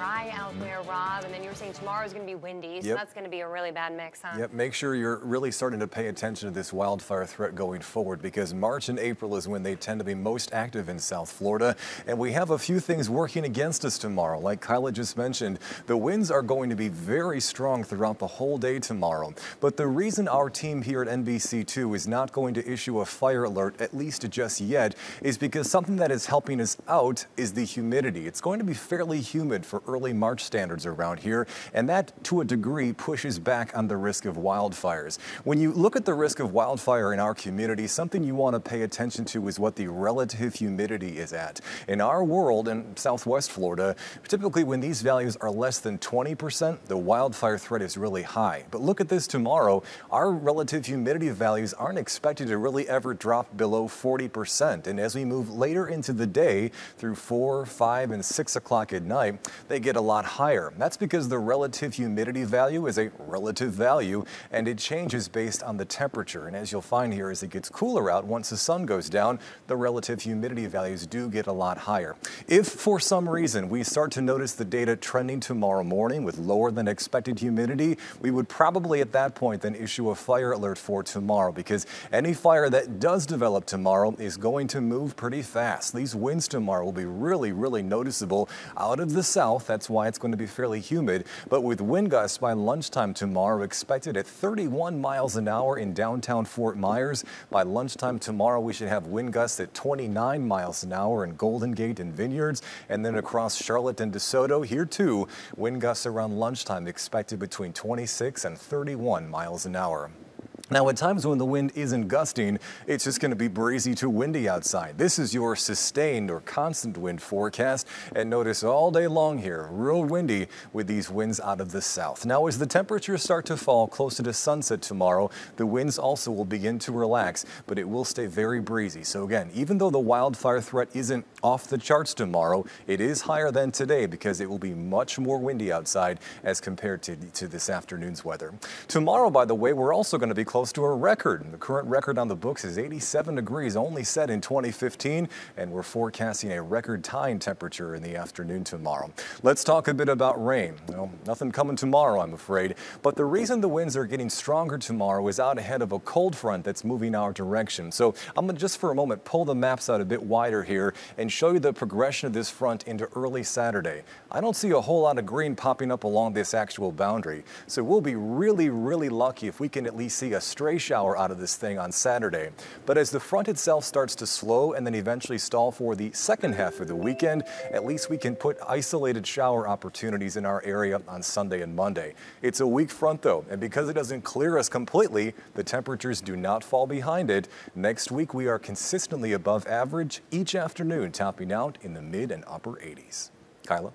dry out there, Rob, and then you were saying tomorrow is going to be windy, so Yep. that's going to be a really bad mix, huh? Yep, make sure you're really starting to pay attention to this wildfire threat going forward because March and April is when they tend to be most active in South Florida. And we have a few things working against us tomorrow. Like Kyla just mentioned, the winds are going to be very strong throughout the whole day tomorrow. But the reason our team here at NBC2 is not going to issue a fire alert, at least just yet, is because something that is helping us out is the humidity. It's going to be fairly humid for early March standards around here, and that to a degree pushes back on the risk of wildfires. When you look at the risk of wildfire in our community, something you want to pay attention to is what the relative humidity is at. In our world in southwest Florida, typically when these values are less than 20%, the wildfire threat is really high. But look at this tomorrow. Our relative humidity values aren't expected to really ever drop below 40%. And as we move later into the day through 4, 5, and 6 o'clock at night, they get a lot higher. That's because the relative humidity value is a relative value and it changes based on the temperature. And as you'll find here, as it gets cooler out, once the sun goes down, the relative humidity values do get a lot higher. If for some reason we start to notice the data trending tomorrow morning with lower than expected humidity, we would probably at that point then issue a fire alert for tomorrow because any fire that does develop tomorrow is going to move pretty fast. These winds tomorrow will be really, really noticeable out of the south. That's why it's going to be fairly humid. But with wind gusts by lunchtime tomorrow expected at 31 miles an hour in downtown Fort Myers. By lunchtime tomorrow, we should have wind gusts at 29 miles an hour in Golden Gate and Vineyards. And then across Charlotte and DeSoto, here too, wind gusts around lunchtime expected between 26 and 31 miles an hour. Now, at times when the wind isn't gusting, it's just going to be breezy to windy outside. This is your sustained or constant wind forecast. And notice all day long here, real windy with these winds out of the south. Now, as the temperatures start to fall closer to sunset tomorrow, the winds also will begin to relax, but it will stay very breezy. So again, even though the wildfire threat isn't off the charts tomorrow, it is higher than today because it will be much more windy outside as compared to, to this afternoon's weather. Tomorrow, by the way, we're also going to be close to a record. The current record on the books is 87 degrees, only set in 2015, and we're forecasting a record tying temperature in the afternoon tomorrow. Let's talk a bit about rain. Well, nothing coming tomorrow, I'm afraid, but the reason the winds are getting stronger tomorrow is out ahead of a cold front that's moving our direction. So I'm going to just for a moment pull the maps out a bit wider here and show you the progression of this front into early Saturday. I don't see a whole lot of green popping up along this actual boundary, so we'll be really, really lucky if we can at least see a stray shower out of this thing on Saturday. But as the front itself starts to slow and then eventually stall for the second half of the weekend, at least we can put isolated shower opportunities in our area on Sunday and Monday. It's a weak front though, and because it doesn't clear us completely, the temperatures do not fall behind it. Next week we are consistently above average each afternoon, topping out in the mid and upper 80s. Kyla?